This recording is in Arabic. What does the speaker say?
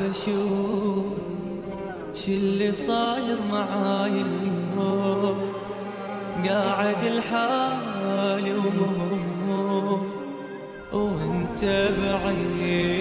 بشوف شو اللي صاير معاي اليوم قاعد لحالي وانت بعيد.